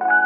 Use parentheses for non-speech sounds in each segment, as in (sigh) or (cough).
Hi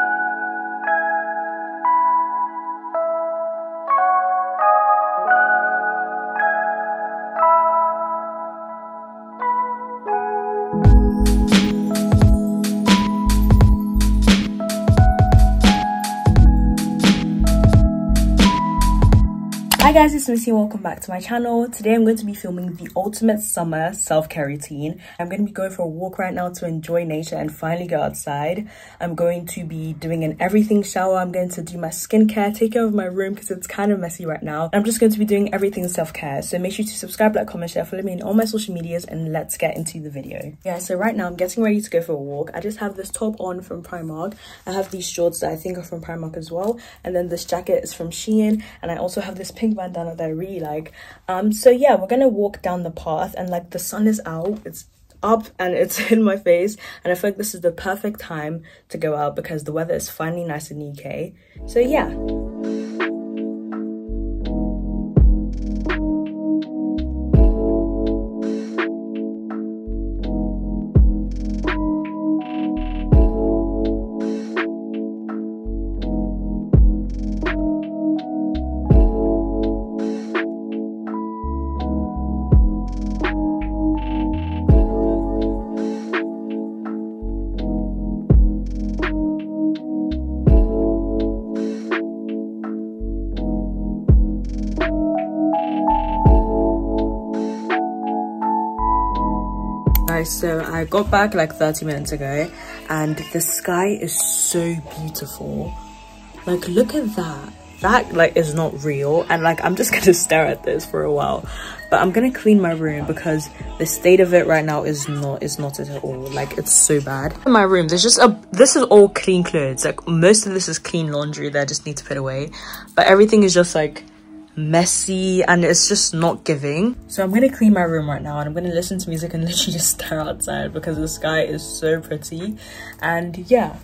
it's Missy welcome back to my channel. Today I'm going to be filming the ultimate summer self-care routine. I'm going to be going for a walk right now to enjoy nature and finally go outside. I'm going to be doing an everything shower. I'm going to do my skincare, take care of my room because it's kind of messy right now. I'm just going to be doing everything self-care. So make sure to subscribe, like, comment, share, follow me on all my social medias and let's get into the video. Yeah, so right now I'm getting ready to go for a walk. I just have this top on from Primark. I have these shorts that I think are from Primark as well. And then this jacket is from Shein. And I also have this pink bandana that I really like. Um, so yeah, we're gonna walk down the path and like the sun is out, it's up and it's (laughs) in my face and I feel like this is the perfect time to go out because the weather is finally nice in the UK. So yeah. I got back like 30 minutes ago and the sky is so beautiful. Like look at that. That like is not real and like i'm just (laughs) gonna stare at this for a while. But i'm gonna clean my room because the state of it right now is not is not at all. Like it's so bad. In my room there's just a this is all clean clothes. Like most of this is clean laundry that i just need to put away. But everything is just like messy and it's just not giving. So i'm gonna clean my room right now and i'm gonna listen to music and (laughs) literally just stare outside because the sky is so pretty. And yeah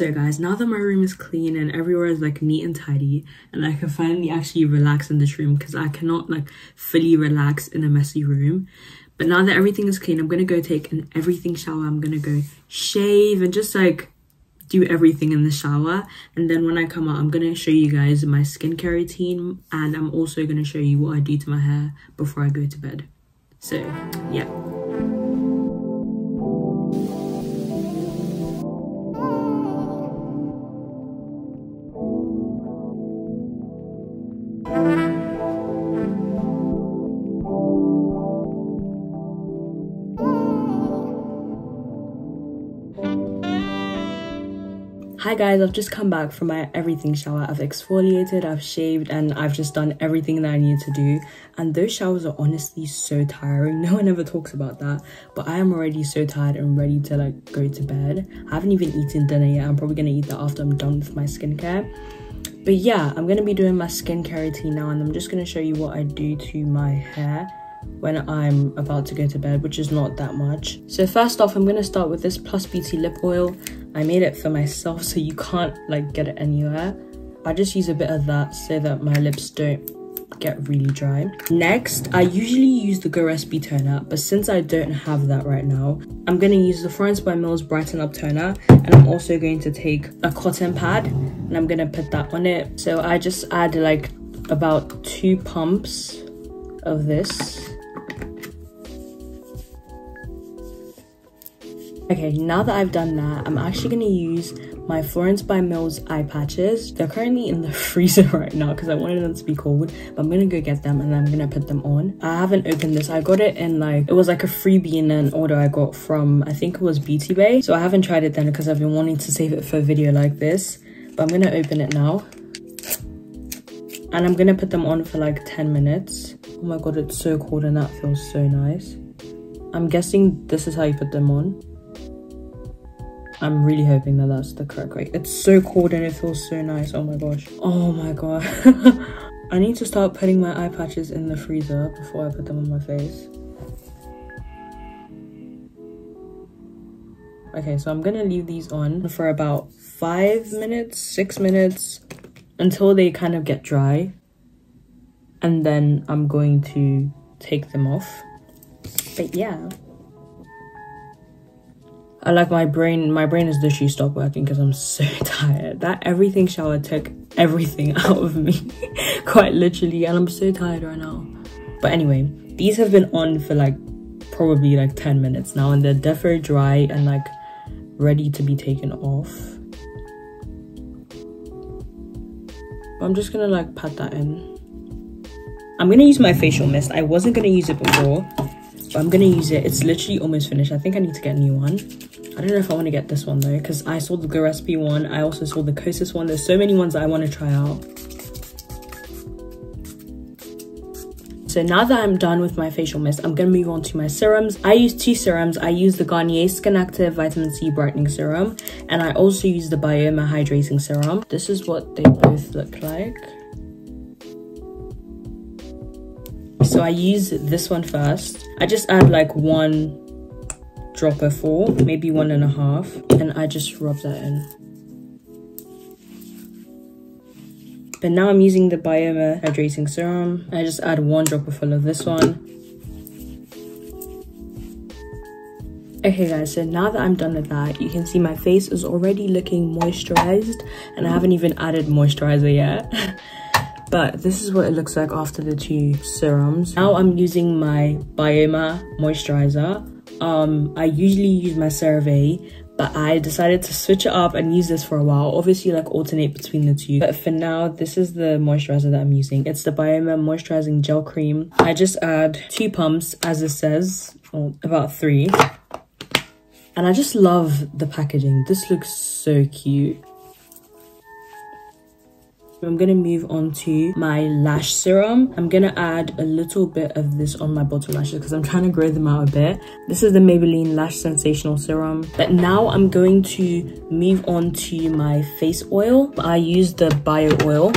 so guys, now that my room is clean and everywhere is like neat and tidy and I can finally actually relax in this room because I cannot like fully relax in a messy room. But now that everything is clean, I'm going to go take an everything shower. I'm going to go shave and just like do everything in the shower. And then when I come out, I'm going to show you guys my skincare routine and I'm also going to show you what I do to my hair before I go to bed. So, yeah. Hi guys, I've just come back from my everything shower. I've exfoliated, I've shaved, and I've just done everything that I need to do. And those showers are honestly so tiring. (laughs) No one ever talks about that, but I am already so tired and ready to like go to bed. I haven't even eaten dinner yet. I'm probably gonna eat that after I'm done with my skincare. But yeah, I'm gonna be doing my skincare routine now, and I'm just gonna show you what I do to my hair when I'm about to go to bed, which is not that much. So first off, I'm gonna start with this Plus Beauty lip oil. I made it for myself so you can't like get it anywhere. I just use a bit of that so that my lips don't get really dry. Next, I usually use the Glow Recipe toner, but since I don't have that right now, I'm going to use the Florence by Mills Brighten Up toner, and I'm also going to take a cotton pad, and I'm going to put that on it. So I just add like about two pumps of this Okay, now that I've done that, I'm actually going to use my Florence by Mills eye patches. They're currently in the (laughs) freezer right now because I wanted them to be cold, but I'm going to go get them and I'm going to put them on. I haven't opened this. I got it in like, it was like a freebie in an order I got from, I think it was Beauty Bay. So I haven't tried it then because I've been wanting to save it for a video like this, but I'm going to open it now. And I'm going to put them on for like 10 minutes. Oh my god, it's so cold and that feels so nice. I'm guessing this is how you put them on. I'm really hoping that that's the correct way. It's so cold and it feels so nice. Oh my gosh. Oh my god. (laughs) I need to start putting my eye patches in the freezer before I put them on my face. Okay, so I'm gonna leave these on for about five minutes, six minutes, until they kind of get dry. And then I'm going to take them off. But yeah. I like my brain, my brain is literally stopped working because I'm so (laughs) tired. That everything shower took everything (laughs) out of me, (laughs) quite literally, and I'm so tired right now. But anyway, these have been on for like probably like 10 minutes now and they're definitely dry and like ready to be taken off. I'm just gonna like pat that in. I'm gonna use my facial mist. I wasn't gonna use it before, but I'm gonna use it. It's literally almost finished. I think I need to get a new one. I don't know if I want to get this one though, because I saw the Recipe one. I also saw the Kosas one. There's so many ones that I want to try out. So now that I'm done with my facial mist, I'm going to move on to my serums. I use two serums. I use the Garnier Skin Active Vitamin C Brightening Serum and I also use the Byoma Hydrating Serum. This is what they both look like. So I use this one first. I just add like one dropper full, maybe one and a half, and I just rub that in. But now I'm using the Byoma Hydrating Serum. I just add one dropper full of this one. Okay guys, so now that I'm done with that, you can see my face is already looking moisturized and I haven't even added moisturizer yet. (laughs) but this is what it looks like after the two serums. Now I'm using my Byoma moisturizer. Um, I usually use my CeraVe, but I decided to switch it up and use this for a while. Obviously, like alternate between the two. But for now, this is the moisturizer that I'm using. It's the Byoma Moisturizing Gel Cream. I just add two pumps, as it says, or about three. And I just love the packaging. This looks so cute. I'm gonna move on to my lash serum. I'm gonna add a little bit of this on my bottom lashes because I'm trying to grow them out a bit. This is the Maybelline Lash Sensational Serum. But now I'm going to move on to my face oil. I use the Bio Oil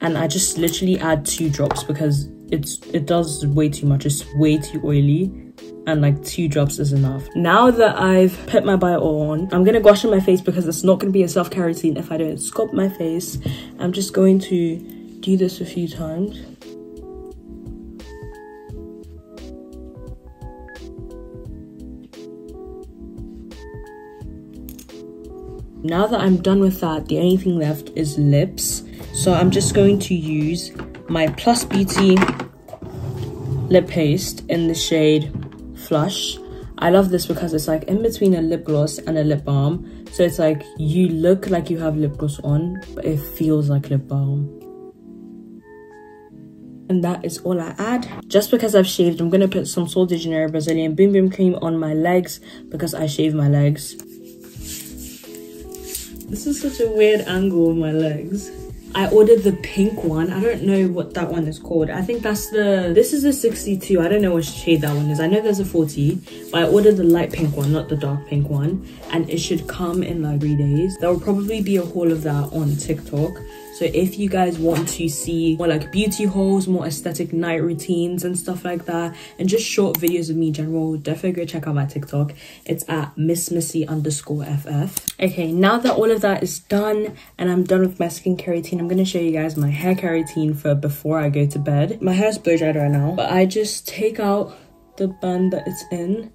and I just literally add two drops because it's it does way too much. It's way too oily and like two drops is enough. Now that I've put my bio on, I'm gonna wash my face because it's not gonna be a self-care routine if I don't sculpt my face. I'm just going to do this a few times. Now that I'm done with that, the only thing left is lips. So I'm just going to use my Plus Beauty lip paste in the shade Flush. I love this because it's like in between a lip gloss and a lip balm. So it's like you look like you have lip gloss on, but it feels like lip balm. And that is all I add. Just because I've shaved, I'm going to put some Sol de Janeiro Brazilian Bum Bum Cream on my legs because I shave my legs. This is such a weird angle of my legs. I ordered the pink one. I don't know what that one is called. I think that's the, this is a 62. I don't know what shade that one is. I know there's a 40, but I ordered the light pink one, not the dark pink one. And it should come in like three days. There will probably be a haul of that on TikTok. So if you guys want to see more like beauty hauls, more aesthetic night routines and stuff like that, and just short videos of me in general, definitely go check out my TikTok. It's at Miss Missy underscore FF. Okay, now that all of that is done and I'm done with my skincare routine, I'm gonna show you guys my hair care routine for before I go to bed. My hair is blow dried right now, but I just take out the band that it's in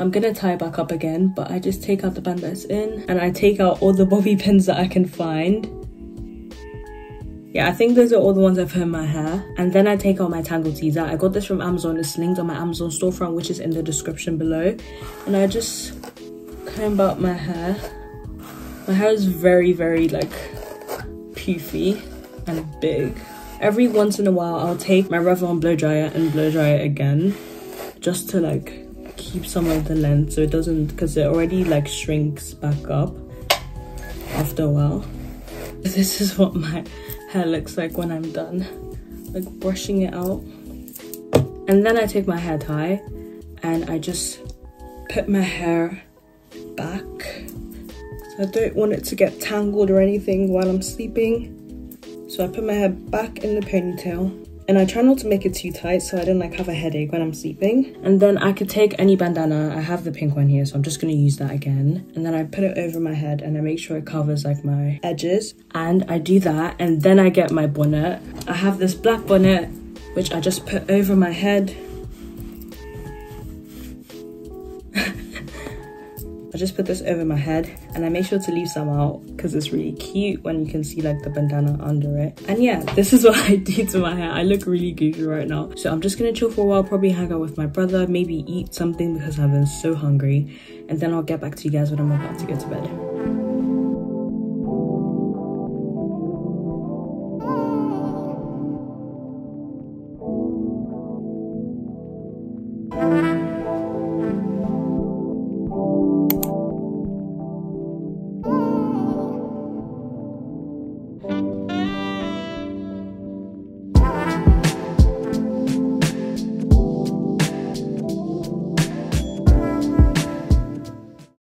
I'm gonna tie it back up again, but I just take out the band that's in and I take out all the bobby pins that I can find yeah, I think those are all the ones I've in my hair. And then I take out my Tangle Teezer. I got this from Amazon. It's linked on my Amazon storefront, which is in the description below. And I just comb out my hair. My hair is very, very like poofy and big. Every once in a while, I'll take my Revlon blow dryer and blow dry it again. Just to like keep some of the length so it doesn't, because it already like shrinks back up after a while. This is what my hair looks like when I'm done. Like brushing it out. And then I take my hair tie and I just put my hair back I don't want it to get tangled or anything while I'm sleeping. So I put my hair back in the ponytail and I try not to make it too tight so I don't like have a headache when I'm sleeping. And then I could take any bandana. I have the pink one here, so I'm just gonna use that again. And then I put it over my head and I make sure it covers like my edges. And I do that and then I get my bonnet. I have this black bonnet, which I just put over my head I just put this over my head and I make sure to leave some out because it's really cute when you can see like the bandana under it. And yeah, (laughs) this is what I do to my hair. I look really goofy right now. So I'm just gonna chill for a while, probably hang out with my brother, maybe eat something because I've been so hungry. And then I'll get back to you guys when I'm about to go to bed.